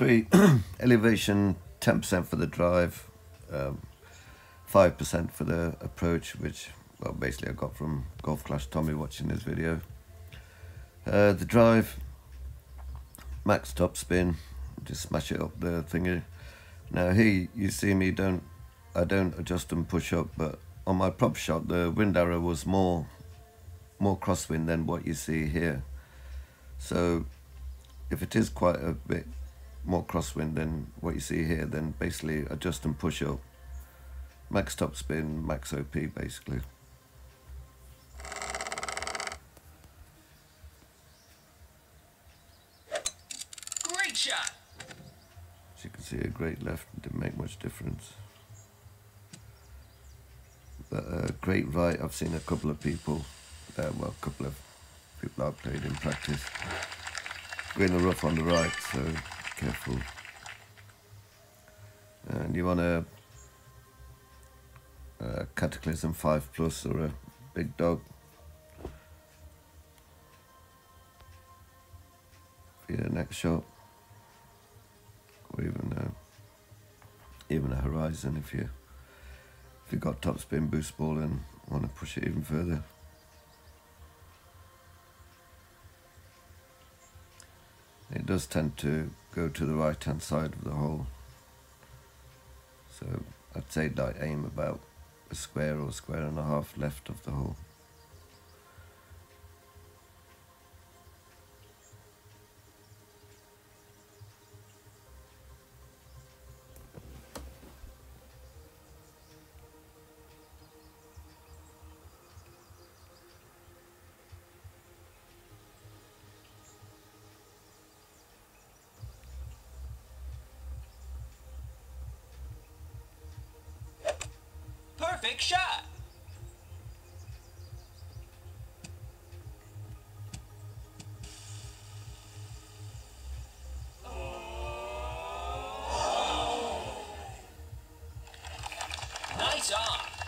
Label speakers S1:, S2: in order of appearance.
S1: three elevation 10% for the drive um, 5% for the approach which well basically I got from Golf Clash Tommy watching this video. Uh, the drive max top spin just smash it up the thingy. Now here you see me don't I don't adjust and push up but on my prop shot the wind arrow was more more crosswind than what you see here. So if it is quite a bit more crosswind than what you see here then basically adjust and push up max top spin max OP basically
S2: Great shot.
S1: as you can see a great left didn't make much difference but uh, great right I've seen a couple of people uh, well a couple of people I've played in practice going the rough on the right so careful. Uh, and you want a, a cataclysm 5 plus or a big dog? For your next shot. Or even a, even a horizon if you if you've got top spin boost ball and want to push it even further. It does tend to go to the right hand side of the hole. So I'd say like aim about a square or a square and a half left of the hole
S2: Perfect shot. Nice on.